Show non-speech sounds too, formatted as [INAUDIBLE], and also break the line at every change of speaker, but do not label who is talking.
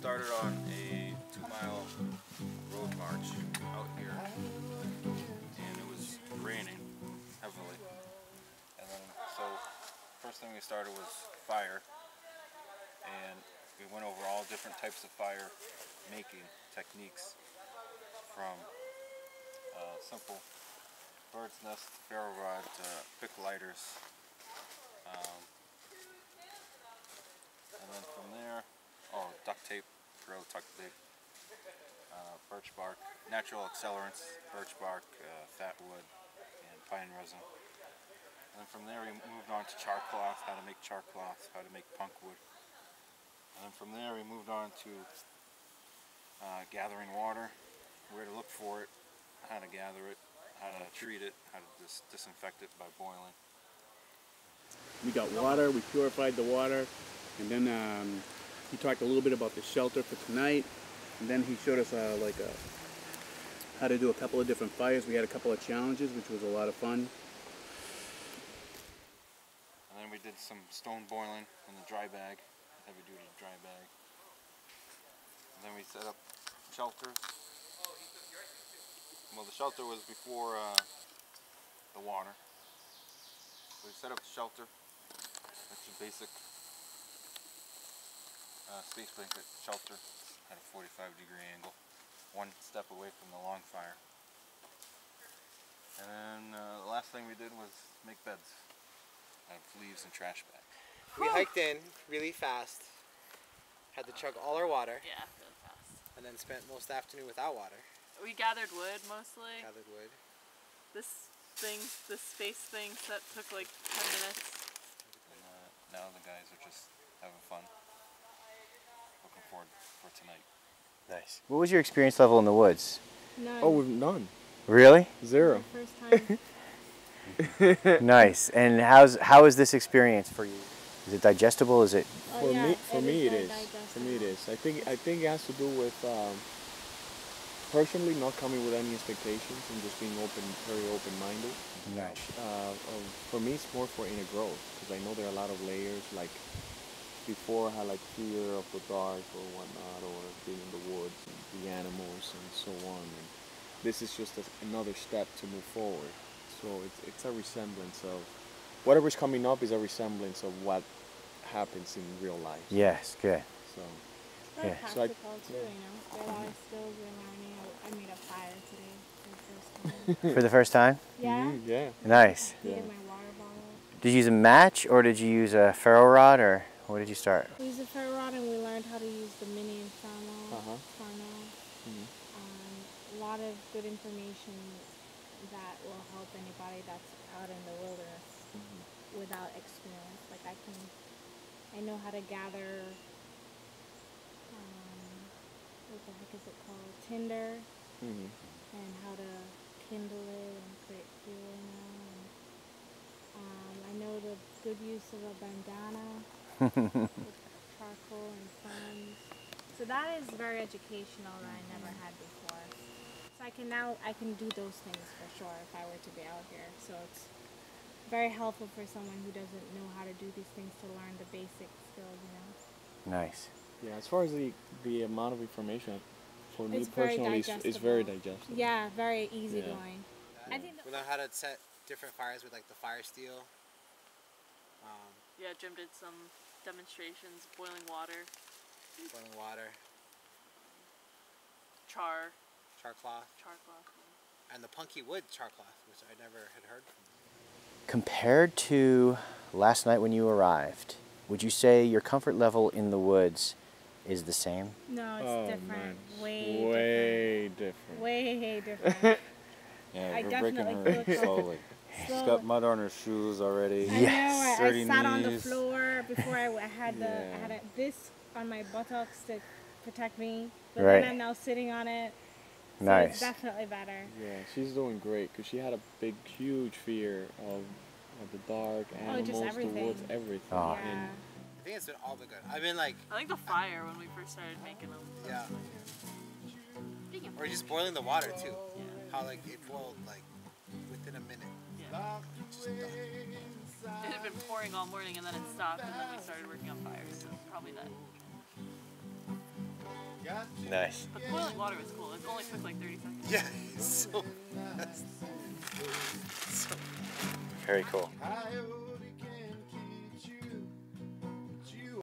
started on a two mile road march out here and it was raining heavily. And then, so first thing we started was fire and we went over all different types of fire making techniques from uh, simple bird's nest, ferro rod, uh, quick lighters. Um, and then from there, oh, duct grill duct uh, birch bark, natural accelerants, birch bark, uh, fat wood, and pine resin. And then from there we moved on to char cloth, how to make char cloth, how to make punk wood. And then from there we moved on to uh, gathering water, where to look for it, how to gather it, how to treat it, how to dis disinfect it by boiling.
We got water, we purified the water, and then um, he talked a little bit about the shelter for tonight, and then he showed us uh, like a, how to do a couple of different fires. We had a couple of challenges, which was a lot of fun.
And then we did some stone boiling in the dry bag, heavy duty dry bag. And then we set up shelters. Well, the shelter was before uh, the water. So we set up the shelter. That's a basic uh, space blanket shelter at a 45 degree angle, one step away from the long fire. And then uh, the last thing we did was make beds out of leaves and trash bags.
We hiked in really fast, had to chug all our water,
Yeah, really fast.
and then spent most afternoon without water.
We gathered wood mostly.
Gathered wood.
This thing, this space thing, that took like 10 minutes.
And uh, now the guys are just having fun. Looking forward for tonight.
Nice. What was your experience level in the woods?
None.
Oh, we've none.
Really?
Zero.
First time. [LAUGHS]
nice. And how's how is this experience for you? Is it digestible? Is it
Oh,
For
yeah,
me, for me it
very
is. For me it is. I think I think it has to do with um, personally not coming with any expectations and just being open, very open-minded.
nice?
Uh, um, for me, it's more for inner growth because I know there are a lot of layers. Like before, I had like fear of the dark or whatnot, or being in the woods and the animals and so on. And this is just a, another step to move forward. So it's it's a resemblance of whatever's coming up is a resemblance of what happens in real life.
Yes. Good.
So
Very
Yeah.
So I-
practical too, you know. There are a lot of learning. I, I made a fire today for the first time. [LAUGHS]
For the first time?
yeah.
mhm, yeah.
Nice.
Yeah.
my water bottle.
Did you use a match or did you use a ferro rod or what did you start?
We used a ferro rod and we learned how to use the mini inferno.
Uh-huh.
Inferno.
Mhm.
Um, a lot of good information that will help anybody that's out in the wilderness
Mhm.
without experience. Like I can, I know how to gather. Um, what the heck is it called? Tinder.
Mhm.
and how to kindle it and create fuel now. And, um, I know the good use of a bandana charcoal and funds. So that is very educational that I never had before. So I can now I can do those things for sure if I were to be out here. So it's very helpful for someone who doesn't know how to do these things to learn the basic skills, you know.
Nice.
Yeah, as far as the the amount of information, for me
It's very
personally, it's, it's very
digestible.
digestible.
Yeah, very easygoing. I think
We learned how to set different fires with like the fire steel. Um,
Yeah, Jim did some demonstrations, boiling water,
boiling water,
char,
char cloth,
char cloth.
and the punky wood char cloth, which I never had heard from.
Compared to last night when you arrived, would you say your comfort level in the woods is the same?
No, it's
oh
different. Way,
way different.
Way different. [LAUGHS]
Yeah,
I
we're breaking her
feel
slowly. [LAUGHS] She's
Slow.
got mud on her shoes already.
I
Yes.
know. I, I
Sturdy
sat on the
knees.
floor before I, I had the I had a, this on my buttocks to protect me, but
Right.
then I'm now sitting on it. So
Nice.
It's definitely better.
Yeah, she's doing great because she had a big, huge fear of, of the dark,
Oh, just
animals, the woods,
everything.
everything.
Oh.
Yeah.
And
I think it's been all been good. I mean, like,
I think the fire when we first started making them.
yeah,
Speaking of
or just boiling the water too.
Yeah.
How like it boiled like within a minute.
Yeah.
Just done.
It had been pouring all morning and then it stopped and then we started working on fires, so probably that.
Nice.
But the boiling water was cool. It only took like 30 seconds.
Yeah, [LAUGHS] so fast. So
Very cool.
High